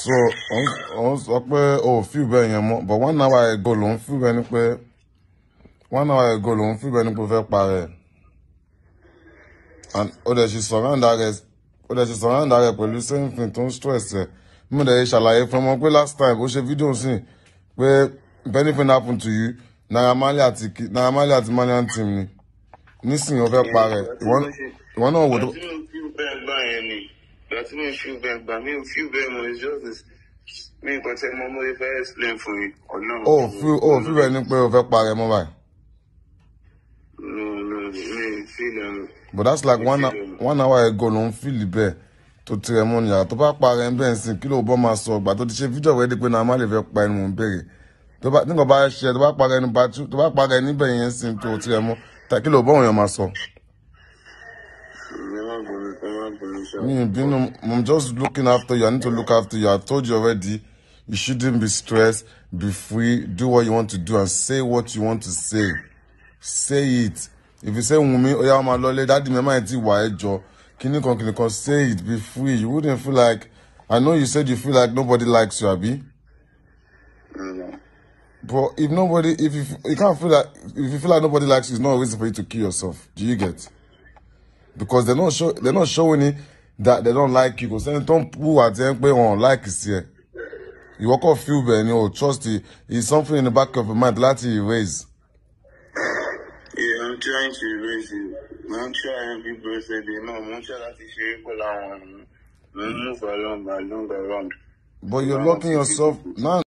so òun sọ pé o ò feel bẹ́ẹ̀ yẹn mọ́ but one hour ago lòun feel bẹ́ẹ̀ ni pé one hour ago lòun feel bẹ́ẹ̀ ni pé o fẹ́ parẹ́ and ó dẹ̀ ṣe surround rẹ̀ ó dẹ̀ ṣe surround rẹ̀ pẹ̀lú same thing tó ń stress ẹ̀. Mo dẹ̀ ṣàlàyé fún ọmọ pé last time ó ṣe fídíò sí pé if anything happen to you Naira Marley àti Naira Marley àti Malian team ni. Nísìnyí ó fẹ́ parẹ́ ìwọ náà wò tó. Ìgbà tí mo yẹn mo fi bẹ́ẹ̀ gbà mí ò fi bẹ́ẹ̀ mọ̀ it's just this mi nǹkan tẹ́ mọ́ mo fẹ́ explain fún yín ọ̀nà. o fi o fi bẹ́ẹ̀ ni pé o fẹ́ parẹ́ mọ́ báyìí. No, no, mi feel but that's like one, one hour ago ló ń fìlì bẹ́ẹ̀ tó tirẹ̀ mọ́ nìyàrá tó bá parẹ́ ń bẹ́ẹ̀ sìn kí ló bọ́ máa sọ ọgbà tó ti ṣe fídíò rẹ̀ di pé Naira Marley fẹ́ pa ẹnu mò ń béèrè tó bá nígbà bá ṣe tó bá parẹ́ níbẹ̀ yẹn sìn tó tirẹ̀ mọ́ kí ló bọ́ òyìn máa sọ. Bínú i'm just looking after you. I need to look after you. I told you already you shouldn't be stressed. Be free. Do what you want to do and say what you want to say. Say it. If you say wunmi oya ọmọ lọlé dáàdi mi ẹ ti wà ẹ jọ. Kíní kan kíní kan say it. Be free. You wouldn't feel like i know you said you feel like nobody likes you abi Mm. but if nobody if you, you can't feel like if you feel like nobody likes you it's not a reason for you to kill yourself. Do you get because they're not show they're not showing it that they don't like you kò sẹ́ni tó ń pu àti ẹ̀ ń pé wọn ò like sí ẹ ìwọ kò feel bẹ́ẹ̀ ni o trust it is something in the back of your mind láti erase. Yeah, I'm trying to erase you. I'm trying people say they know. I'm trying láti ṣe é pẹ̀lú àwọn ọ̀hún. Mo ń move along along around. But you're locking yourself now.